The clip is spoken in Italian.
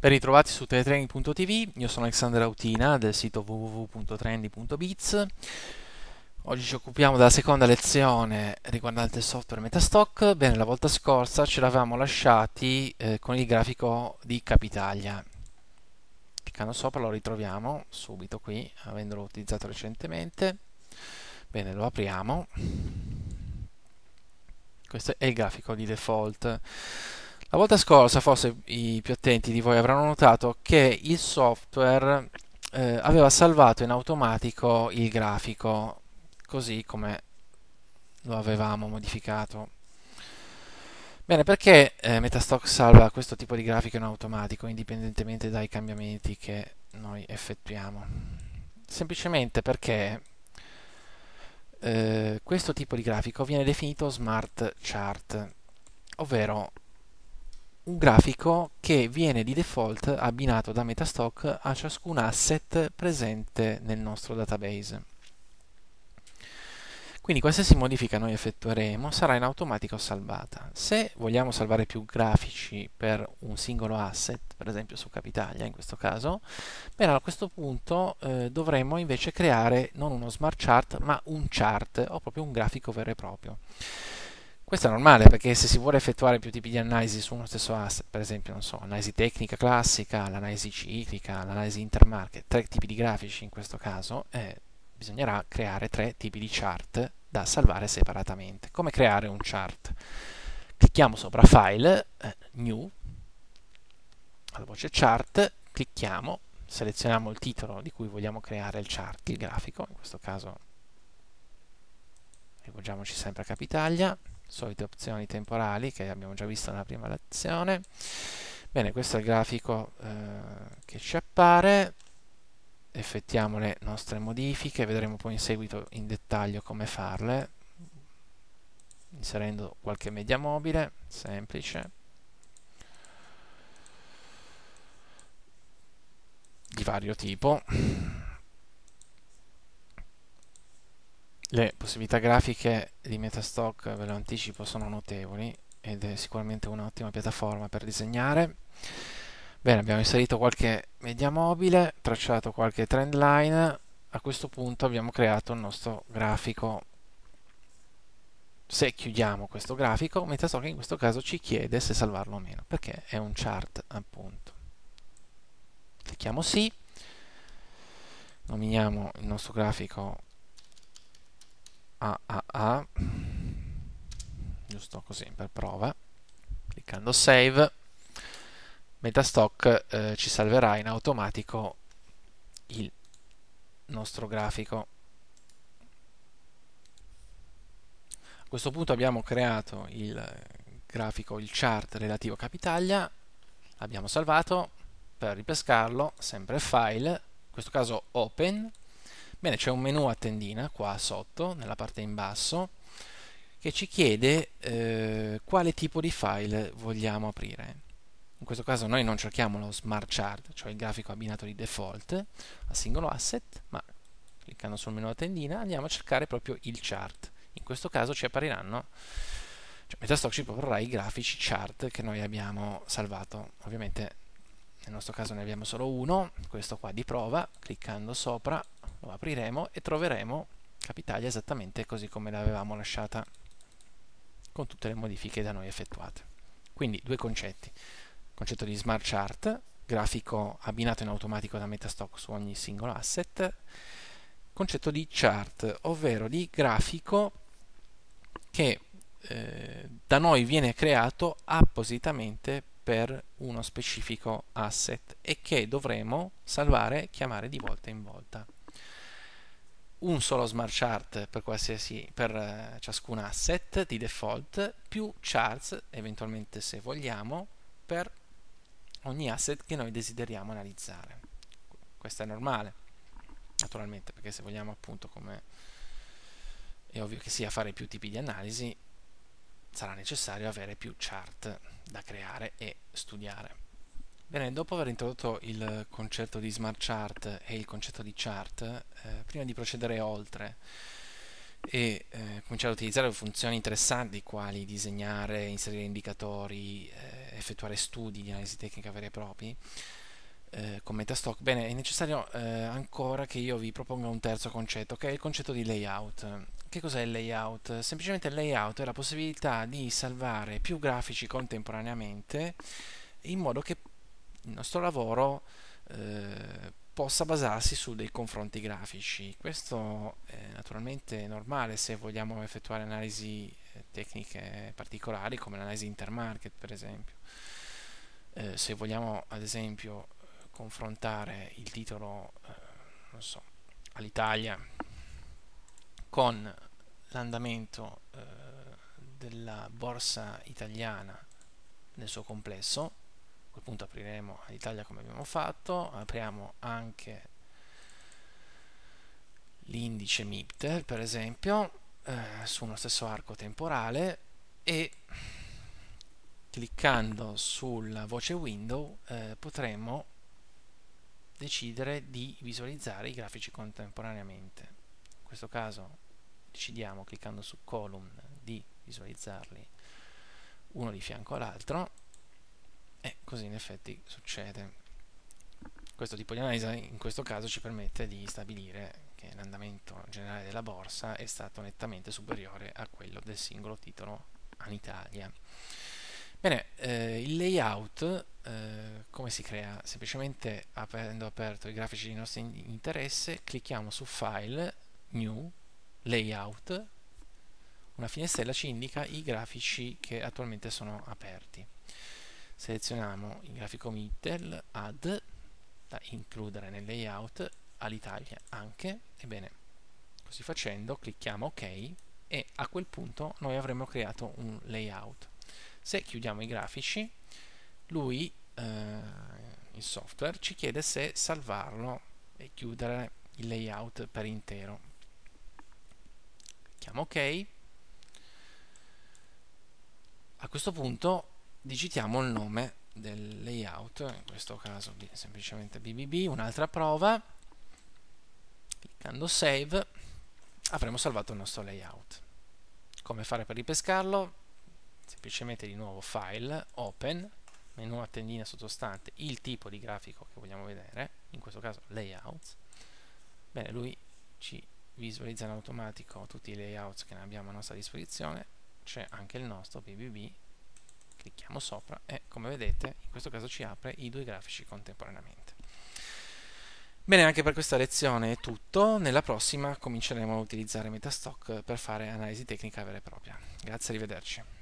Ben ritrovati su teletraining.tv, io sono Alexander Autina del sito www.trendy.biz. Oggi ci occupiamo della seconda lezione riguardante il software Metastock. Bene, la volta scorsa ce l'avevamo lasciati eh, con il grafico di Capitalia. Cliccando sopra lo ritroviamo subito qui, avendolo utilizzato recentemente. Bene, lo apriamo. Questo è il grafico di default. La volta scorsa, forse i più attenti di voi avranno notato che il software eh, aveva salvato in automatico il grafico, così come lo avevamo modificato. Bene, perché eh, Metastock salva questo tipo di grafico in automatico, indipendentemente dai cambiamenti che noi effettuiamo? Semplicemente perché eh, questo tipo di grafico viene definito smart chart, ovvero un grafico che viene di default abbinato da Metastock a ciascun asset presente nel nostro database. Quindi qualsiasi modifica noi effettueremo sarà in automatico salvata. Se vogliamo salvare più grafici per un singolo asset, per esempio su Capitalia in questo caso, bene, a questo punto eh, dovremmo invece creare non uno smart chart ma un chart o proprio un grafico vero e proprio. Questo è normale perché se si vuole effettuare più tipi di analisi su uno stesso asset, per esempio, non so, analisi tecnica classica, l'analisi ciclica, l'analisi intermarket, tre tipi di grafici in questo caso, eh, bisognerà creare tre tipi di chart da salvare separatamente. Come creare un chart? Clicchiamo sopra File, eh, New, alla voce Chart, clicchiamo, selezioniamo il titolo di cui vogliamo creare il chart, il grafico, in questo caso rivolgiamoci sempre a Capitalia, solite opzioni temporali che abbiamo già visto nella prima lezione. Bene, questo è il grafico eh, che ci appare, effettiamo le nostre modifiche, vedremo poi in seguito in dettaglio come farle, inserendo qualche media mobile, semplice, di vario tipo. Le possibilità grafiche di Metastock, ve lo anticipo, sono notevoli ed è sicuramente un'ottima piattaforma per disegnare. Bene, abbiamo inserito qualche media mobile, tracciato qualche trend line, a questo punto abbiamo creato il nostro grafico. Se chiudiamo questo grafico, Metastock in questo caso ci chiede se salvarlo o meno, perché è un chart appunto. Clicchiamo sì, nominiamo il nostro grafico giusto così per prova. Cliccando save Metastock eh, ci salverà in automatico il nostro grafico. A questo punto abbiamo creato il grafico, il chart relativo a Capitalia l'abbiamo salvato per ripescarlo sempre file in questo caso open. Bene, c'è un menu a tendina qua sotto, nella parte in basso, che ci chiede eh, quale tipo di file vogliamo aprire. In questo caso noi non cerchiamo lo smart chart, cioè il grafico abbinato di default a singolo asset, ma cliccando sul menu a tendina andiamo a cercare proprio il chart. In questo caso ci appariranno, cioè Metastock ci proporrà i grafici chart che noi abbiamo salvato. Ovviamente nel nostro caso ne abbiamo solo uno, questo qua di prova, cliccando sopra lo apriremo e troveremo Capitalia esattamente così come l'avevamo lasciata con tutte le modifiche da noi effettuate. Quindi due concetti, concetto di smart chart, grafico abbinato in automatico da Metastock su ogni singolo asset, concetto di chart, ovvero di grafico che eh, da noi viene creato appositamente per uno specifico asset e che dovremo salvare e chiamare di volta in volta un solo smart chart per, per eh, ciascun asset di default più charts eventualmente se vogliamo per ogni asset che noi desideriamo analizzare. Questo è normale naturalmente perché se vogliamo appunto come è ovvio che sia fare più tipi di analisi sarà necessario avere più chart da creare e studiare Bene, dopo aver introdotto il concetto di smart chart e il concetto di chart, eh, prima di procedere oltre e eh, cominciare a utilizzare funzioni interessanti quali disegnare, inserire indicatori, eh, effettuare studi di analisi tecnica veri e propri eh, con Metastock, bene, è necessario eh, ancora che io vi proponga un terzo concetto, che è il concetto di layout. Che cos'è il layout? Semplicemente il layout è la possibilità di salvare più grafici contemporaneamente in modo che il nostro lavoro eh, possa basarsi su dei confronti grafici. Questo è naturalmente normale se vogliamo effettuare analisi eh, tecniche particolari come l'analisi intermarket per esempio. Eh, se vogliamo ad esempio confrontare il titolo eh, so, all'Italia con l'andamento eh, della borsa italiana nel suo complesso quel punto apriremo all'Italia come abbiamo fatto apriamo anche l'indice MIPTE per esempio eh, su uno stesso arco temporale e cliccando sulla voce window eh, potremo decidere di visualizzare i grafici contemporaneamente. In questo caso decidiamo cliccando su column di visualizzarli uno di fianco all'altro e così in effetti succede. Questo tipo di analisi in questo caso ci permette di stabilire che l'andamento generale della borsa è stato nettamente superiore a quello del singolo titolo in Italia. Bene, eh, il layout eh, come si crea? Semplicemente avendo aperto i grafici di nostro interesse, clicchiamo su File, New, Layout, una finestrella ci indica i grafici che attualmente sono aperti. Selezioniamo il grafico Mittel, Add, da includere nel layout, all'Italia anche, ebbene, così facendo clicchiamo OK e a quel punto noi avremo creato un layout. Se chiudiamo i grafici, lui, eh, il software, ci chiede se salvarlo e chiudere il layout per intero. Clicchiamo OK. A questo punto digitiamo il nome del layout, in questo caso semplicemente BBB, un'altra prova. Cliccando Save avremo salvato il nostro layout. Come fare per ripescarlo? semplicemente di nuovo file, open, menu a tendina sottostante il tipo di grafico che vogliamo vedere, in questo caso layouts, bene lui ci visualizza in automatico tutti i layouts che abbiamo a nostra disposizione, c'è anche il nostro PBB, clicchiamo sopra e come vedete in questo caso ci apre i due grafici contemporaneamente. Bene, anche per questa lezione è tutto, nella prossima cominceremo a utilizzare Metastock per fare analisi tecnica vera e propria. Grazie, arrivederci.